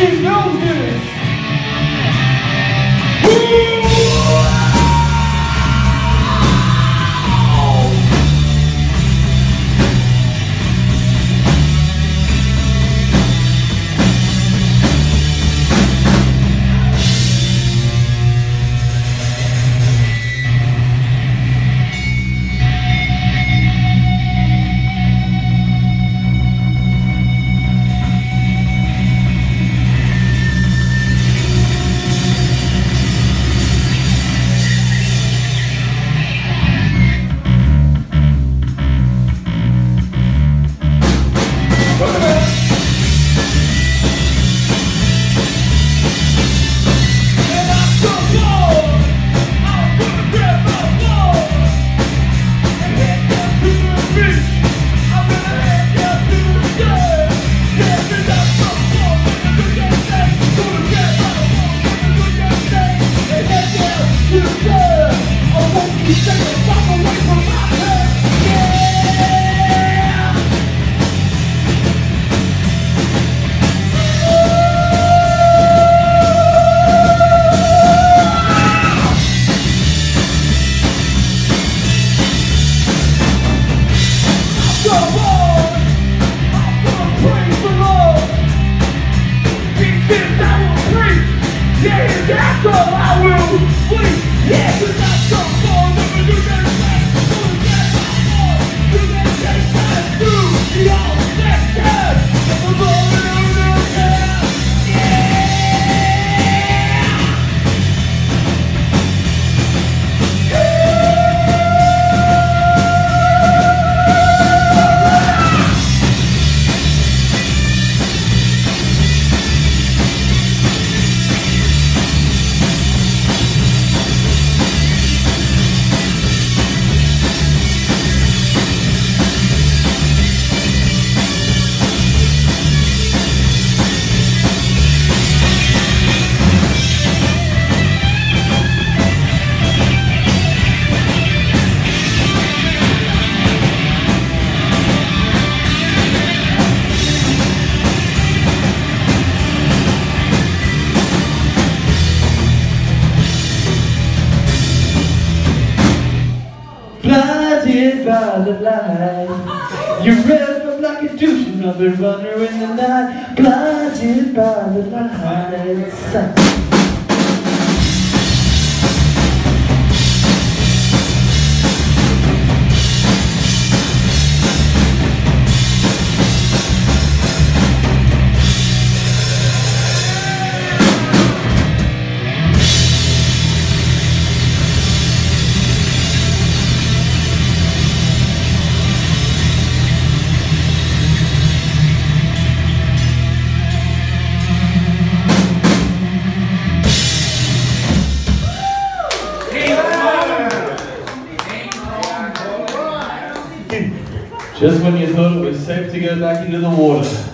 She knows this. That's blinded by the light. You rev up like a douche, another runner in the night, blinded by the lights. Just when you thought it was safe to go back into the water.